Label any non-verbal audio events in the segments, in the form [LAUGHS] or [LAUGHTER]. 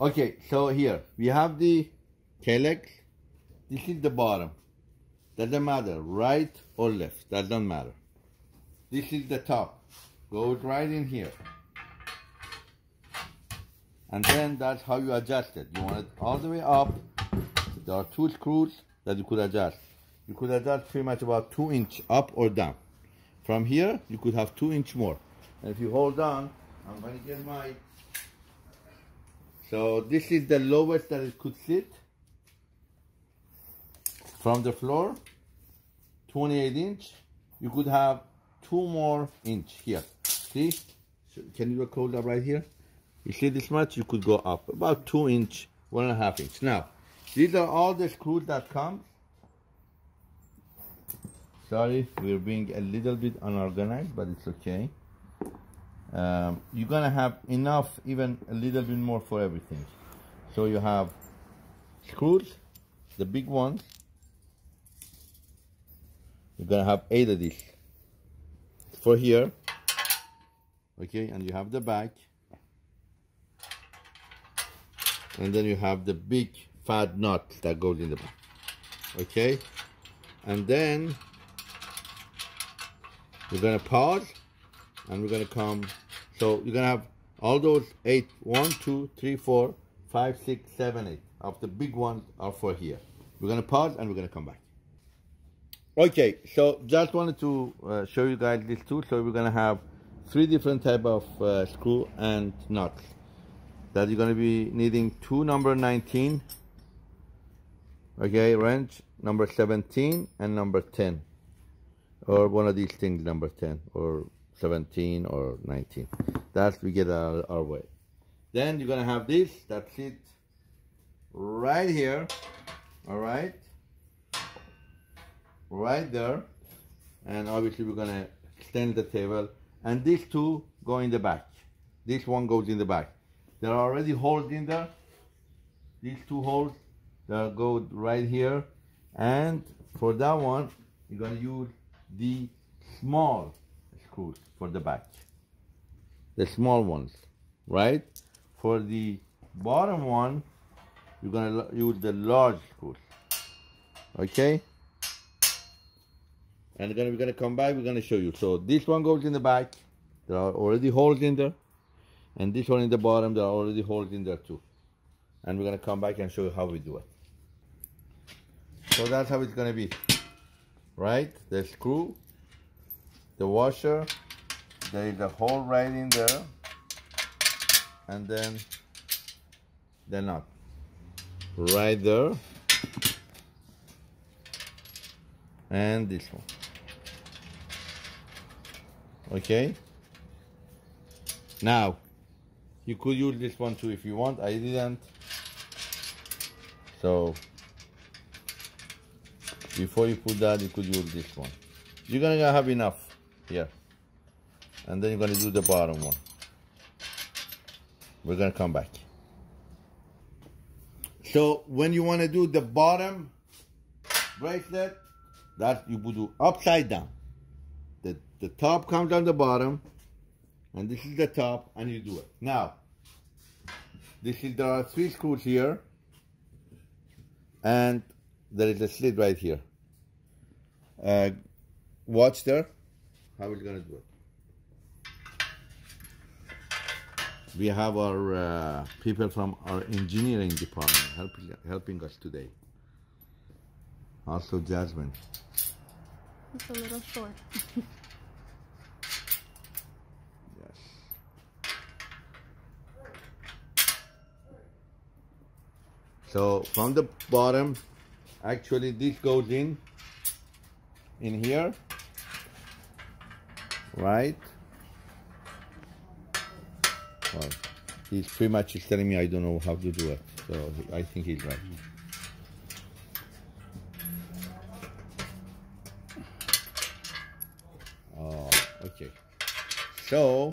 Okay, so here we have the K legs. This is the bottom. Doesn't matter, right or left, doesn't matter. This is the top. Goes right in here. And then that's how you adjust it. You want it all the way up. There are two screws that you could adjust. You could adjust pretty much about two inch up or down. From here, you could have two inch more. And if you hold on, I'm gonna get my so this is the lowest that it could sit from the floor, 28 inch. You could have two more inch here. See? Can you hold up right here? You see this much? You could go up about two inch, one and a half inch. Now, these are all the screws that come. Sorry, we're being a little bit unorganized, but it's okay um, you're gonna have enough even a little bit more for everything. So you have screws the big ones. You're gonna have eight of these. For here. Okay and you have the back. And then you have the big fat nut that goes in the back. Okay? And then we're gonna pause and we're gonna come so you're gonna have all those eight, one, two, three, four, five, six, seven, eight of the big ones are for here. We're gonna pause and we're gonna come back. Okay, so just wanted to uh, show you guys this too. So we're gonna have three different type of uh, screw and nuts that you're gonna be needing two number 19, okay, wrench number 17 and number 10, or one of these things number 10, or 17 or 19. That's we get our, our way. Then you're gonna have this that sits right here, all right, right there, and obviously we're gonna extend the table, and these two go in the back. This one goes in the back. There are already holes in there. These two holes that go right here, and for that one, you're gonna use the small screws for the back. The small ones, right? For the bottom one, you're gonna use the large screws. Okay? And we're gonna, we're gonna come back, we're gonna show you. So this one goes in the back. There are already holes in there. And this one in the bottom, there are already holes in there too. And we're gonna come back and show you how we do it. So that's how it's gonna be. Right? The screw the washer there is a hole right in there and then the nut right there. And this one. Okay? Now you could use this one too if you want. I didn't. So before you put that you could use this one. You're gonna have enough here and then you're going to do the bottom one. We're going to come back. So when you want to do the bottom bracelet that you would do upside down. The the top comes on the bottom and this is the top and you do it. Now this is there are three screws here and there is a slit right here. Uh, watch there how we gonna do it? We have our uh, people from our engineering department helping helping us today. Also Jasmine. It's a little short. yes. So from the bottom, actually this goes in in here right? Well, he's pretty much he's telling me I don't know how to do it, so I think he's right. Oh, okay. So,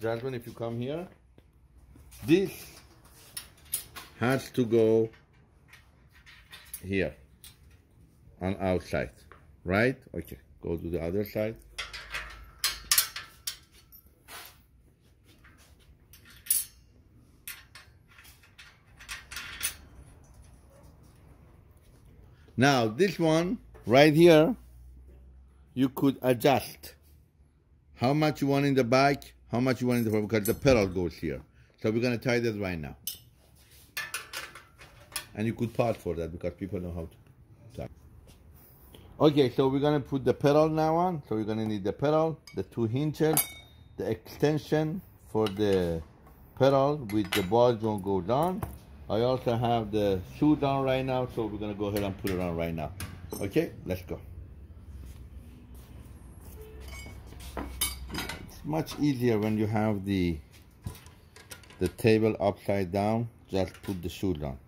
Jasmine, if you come here, this has to go here on outside, right? Okay, go to the other side. Now this one right here, you could adjust how much you want in the back, how much you want in the front, because the pedal goes here. So we're gonna tie that right now. And you could pause for that because people know how to tie. Okay, so we're gonna put the pedal now on. So we're gonna need the pedal, the two hinges, the extension for the pedal with the ball don't go down. I also have the shoes on right now, so we're gonna go ahead and put it on right now. Okay, let's go. It's much easier when you have the the table upside down. Just put the shoes on.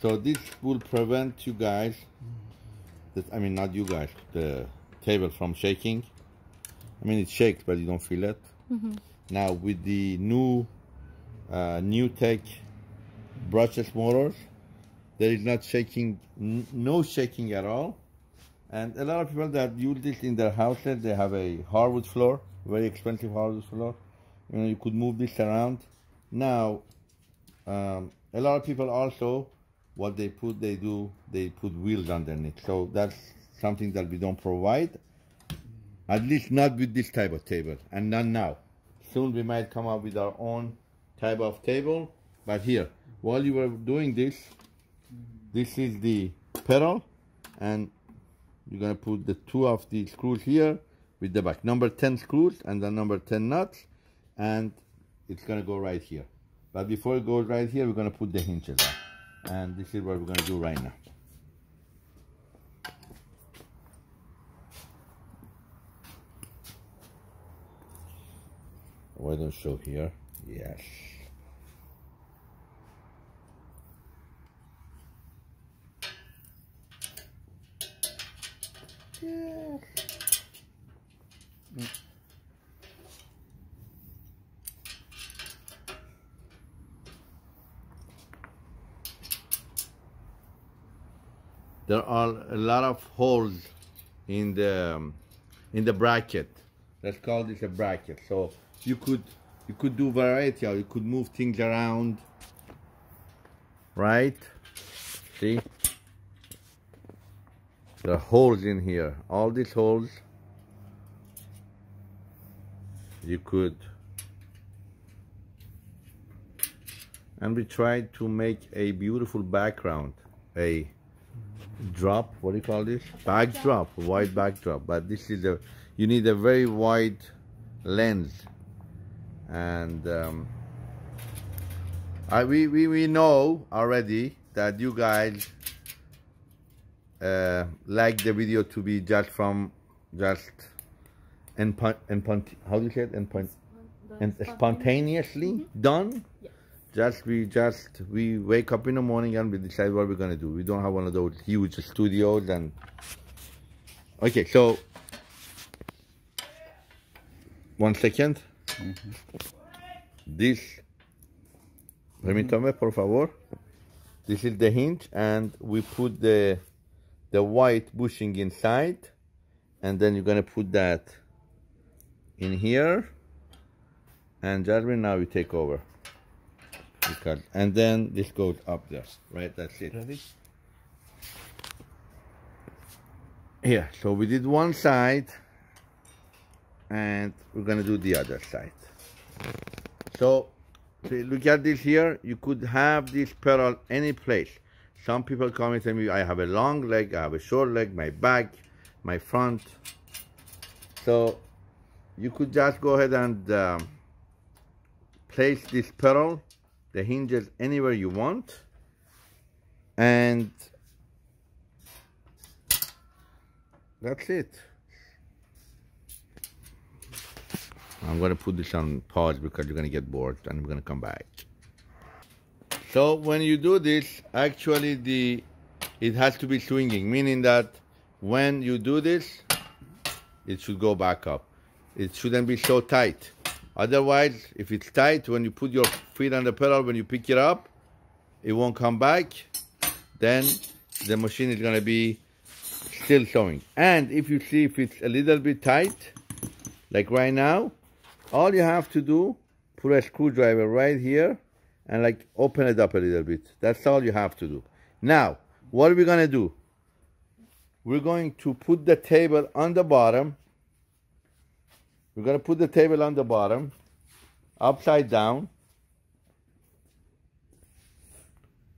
So this will prevent you guys, that, I mean not you guys, the table from shaking. I mean it shakes, but you don't feel it. Now with the new uh, new tech brushless motors, there is not shaking, no shaking at all. And a lot of people that use this in their houses, they have a hardwood floor, very expensive hardwood floor. You know, you could move this around. Now, um, a lot of people also, what they put, they do, they put wheels underneath. So that's something that we don't provide. At least not with this type of table, and not now. Soon we might come up with our own type of table. But here, while you are doing this, this is the pedal, and you're gonna put the two of the screws here with the back. Number 10 screws and the number 10 nuts, and it's gonna go right here. But before it goes right here, we're gonna put the hinges on. And this is what we're gonna do right now. Why don't show here? Yes. There are a lot of holes in the in the bracket. Let's call this a bracket. So you could you could do variety. Or you could move things around. Right? See? There are holes in here. All these holes you could. And we tried to make a beautiful background a drop what do you call this? Backdrop. Wide backdrop. But this is a you need a very wide lens. And um, I, we, we, we know already that you guys uh, like the video to be just from just and and how do you say it? And and spontaneously done? Yes. just we just we wake up in the morning and we decide what we're gonna do. We don't have one of those huge studios and okay so one second. Mm-hmm. This permítame mm-hmm. por favor. This is the hinge and we put the the white bushing inside and then you're gonna put that in here. And Jasmine now you take over. Because and then this goes up there right? That's it. Ready? here so we did one side and we're gonna do the other side. So so look at this here. You could have this pedal any place. Some people come and tell me I have a long leg I have a short leg my back my front. So you could just go ahead and um, place this pedal the hinges anywhere you want. And that's it. I'm gonna put this on pause because you're gonna get bored and we're gonna come back. So when you do this actually the it has to be swinging meaning that when you do this it should go back up it shouldn't be so tight otherwise if it's tight when you put your feet on the pedal when you pick it up it won't come back then the machine is going to be still sewing. and if you see if it's a little bit tight like right now all you have to do put a screwdriver right here and like open it up a little bit that's all you have to do now what are we going to do we're going to put the table on the bottom. We're going to put the table on the bottom, upside down.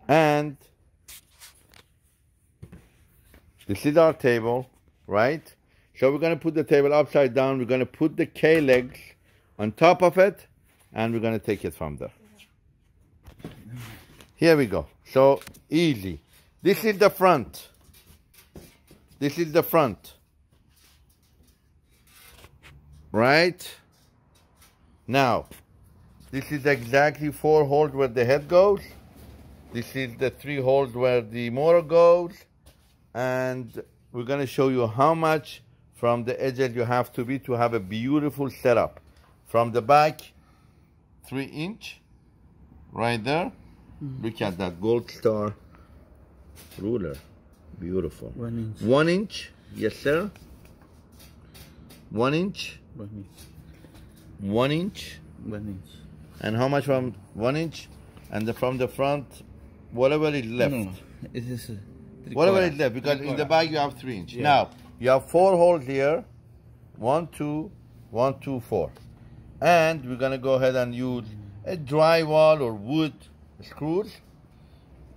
And this is our table, right? So we're going to put the table upside down. We're going to put the K legs on top of it, and we're going to take it from there. Here we go. So easy. This is the front. This is the front. Right? Now, this is exactly four holes where the head goes. This is the three holes where the motor goes. And we're going to show you how much from the edges you have to be to have a beautiful setup. From the back, three inch, right there. Mm-hmm. Look at that gold star ruler. Beautiful. One inch. One inch, yes sir. One inch, One inch. one inch, One inch. and how much from one inch? And the, from the front, whatever is left. No, it is uh, three Whatever is left, because in the back you have three inch. Yeah. Now, you have four holes here. One, two, one, two, four. And we're gonna go ahead and use a drywall or wood screws.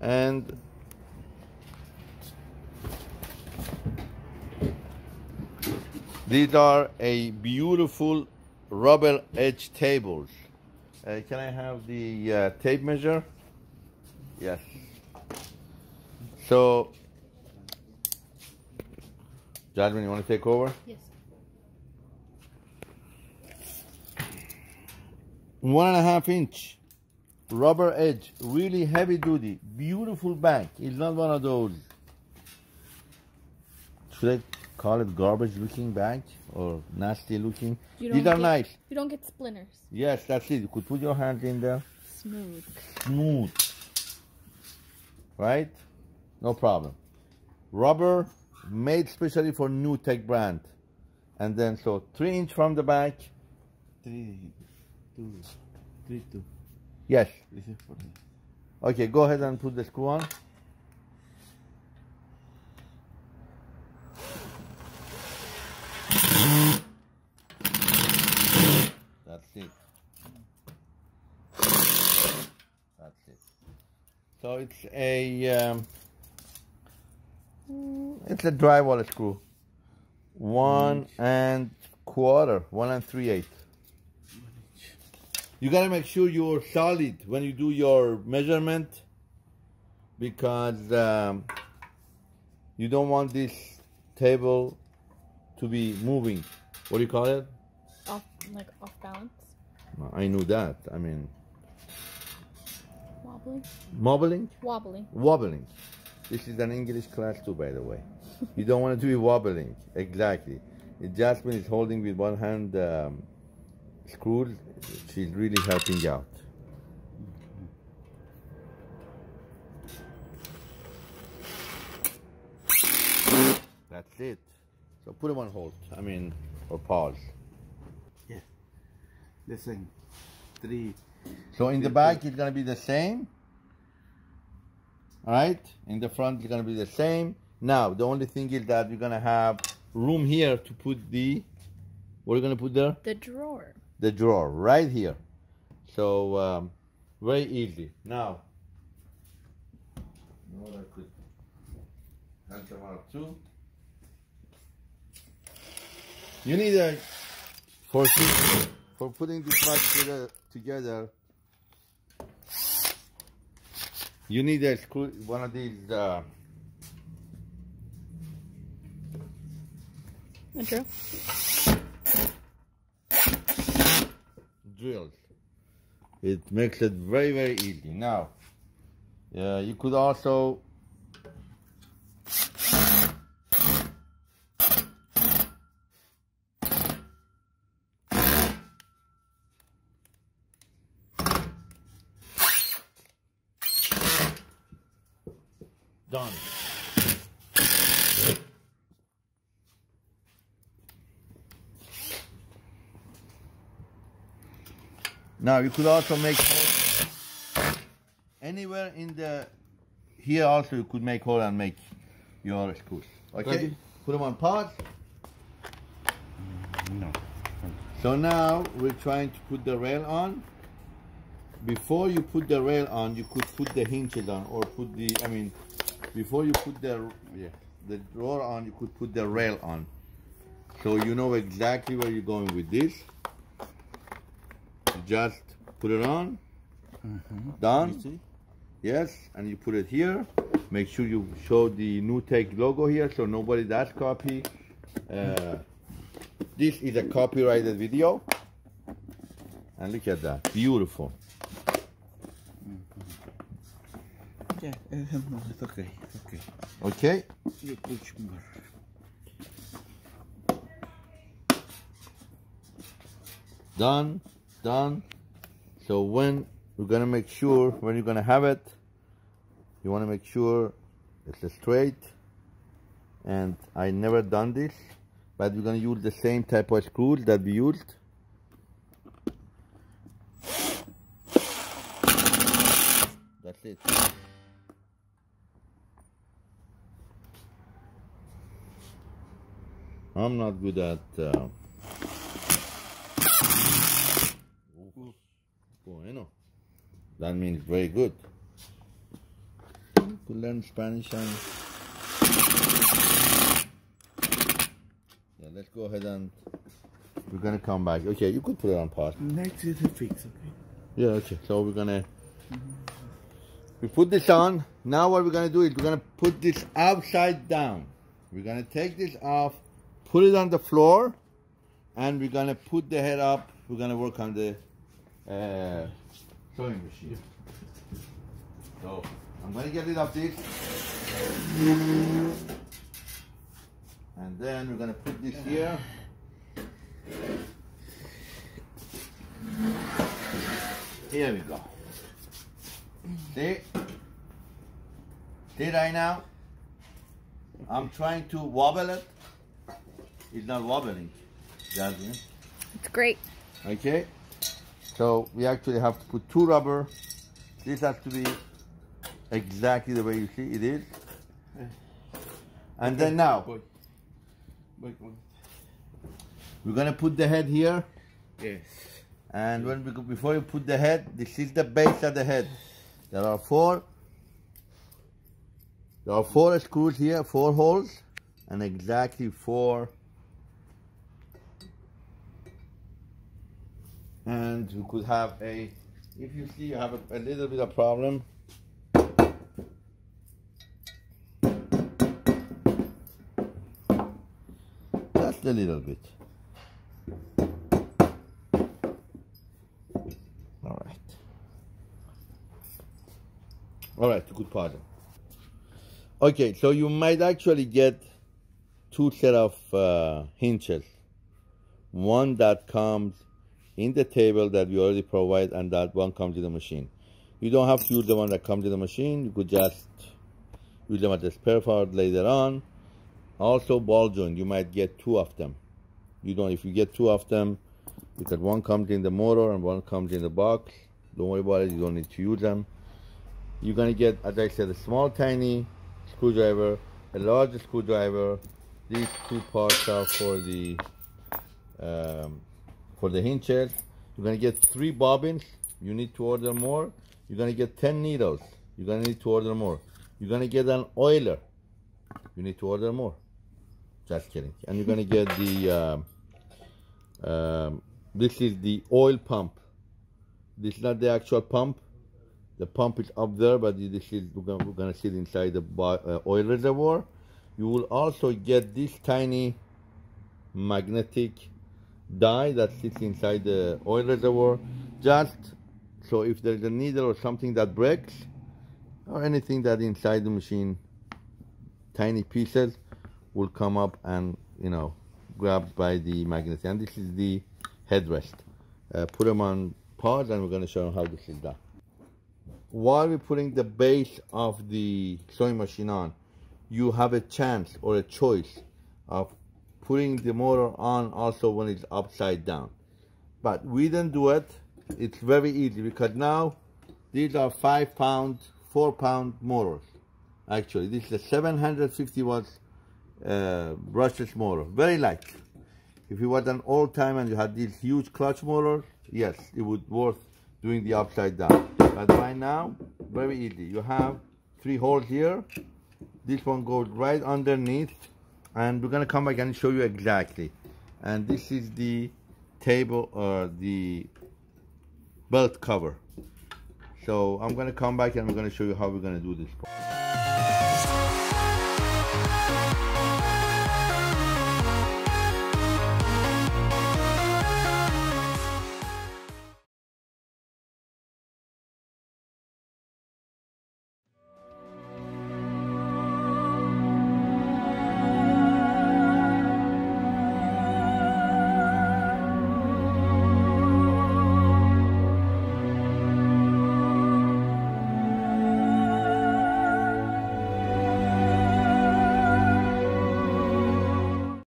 And these are a beautiful rubber edge tables. Uh, can I have the uh, tape measure? Yes. So, Jasmine, you want to take over? Yes. One and a half inch rubber edge, really heavy duty, beautiful bank. It's not one of those. Should I call it garbage looking bag or nasty looking? These don't are get- nice. You don't get splinters. Yes, that's it. You could put your hand in there. Smooth. smooth. Right? No problem. Rubber made specially for New Tech brand. And then so three inch from the back. Three, two, three, two. Yes. This is for this. Okay, go ahead and put the screw on. That's it. That's it. It's a um, it's a drywall screw. One and quarter, one and three eighths. You gotta make sure you're solid when you do your measurement because um, you don't want this table to be moving. What do you call it? Off, like off balance. I knew that. I mean. Wobbling? Wobbly. Wobbling. Wobbling. This is an English class too, by the way. [LAUGHS] you don't want it to be wobbling. Exactly. Jasmine is holding with one hand um, screws. She's really helping out. That's it. So put them on hold. I mean, or pause. The same. Three. So in the back it's gonna be the same. Alright? In the front it's gonna be the same. Now the only thing is that you're gonna have room here to put the what are you gonna put there? The drawer. The drawer right here. So um, very easy. Now you what I could help them out too. You need a for for putting this much together, together you need a screw one of these uh, A drill. drills. It makes it very very easy. Now, uh, you could also Now you could also make hole anywhere in the here also you could make hole and make your screws. Okay, Ready? put them on pause. Mm, no. So now we're trying to put the rail on. Before you put the rail on, you could put the hinges on or put the, I mean, before you put the, yeah, the drawer on, you could put the rail on. So you know exactly where you're going with this. You just put it on, done. You see? Yes, and you put it here. Make sure you show the New Tech logo here so nobody does copy. Uh, this is a copyrighted video. And look at that, beautiful. Yeah, uh, [LAUGHS] it's okay. It's okay. Okay, You push more. done, done. So when we're gonna make sure, when you're gonna have it, you wanna make sure it's straight. And I never done this, but we're gonna use the same type of screws that we used. That's it. I'm not good at. Uh, Bueno. That means very good. To learn Spanish and yeah, let's go ahead and we're gonna come back. Okay, you could put it on pause. Next is a fix, okay? Yeah, okay. So we're gonna we put this on. Now what we're gonna do is we're gonna put this upside down. We're gonna take this off, put it on the floor, and we're gonna put the head up. We're gonna work on the uh, sewing machine. So I'm gonna get it of this. And then we're gonna put this here. Here we go. See? See right now? I'm trying to wobble it. It's not wobbling. It's great. Okay? So we actually have to put two rubber. This has to be exactly the way you see it is. And then now, we're gonna put the head here. Yes. And when we before you put the head, this is the base of the head. There are four. There are four screws here, four holes, and exactly four. And you could have a, if you see you have a, a little bit of problem. Just a little bit. All right. All right, good pardon. Okay, so you might actually get two set of uh, hinges. One that comes in the table that we already provide and that one comes in the machine. You don't have to use the one that comes in the machine. You could just use them as a spare part later on. Also ball joint, you might get two of them. You don't, if you get two of them, because one comes in the motor and one comes in the box. Don't worry about it, you don't need to use them. You're gonna get, as I said, a small tiny screwdriver, a large screwdriver. These two parts are for the um, for the hinges. You're gonna get three bobbins. You need to order more. You're gonna get 10 needles. You're gonna need to order more. You're gonna get an oiler. You need to order more. Just kidding. And you're gonna get the um, um, this is the oil pump. This is not the actual pump. The pump is up there, but this is we're gonna, we're gonna sit inside the uh, oil reservoir. You will also get this tiny magnetic die that sits inside the oil reservoir, just so if there's a needle or something that breaks, or anything that inside the machine, tiny pieces will come up and you know grabbed by the magnet. And this is the headrest. Uh, put them on pause, and we're going to show how this is done. While we're putting the base of the sewing machine on, you have a chance or a choice of putting the motor on also when it's upside down. But we didn't do it. It's very easy because now these are five pound, four pound motors. Actually, this is a 750 watts uh, brushless motor, very light. If you was an old time and you had these huge clutch motors, yes, it would worth doing the upside down. But right now, very easy. You have three holes here. This one goes right underneath, and we're gonna come back and show you exactly. And this is the table or the belt cover. So I'm gonna come back and we're gonna show you how we're gonna do this.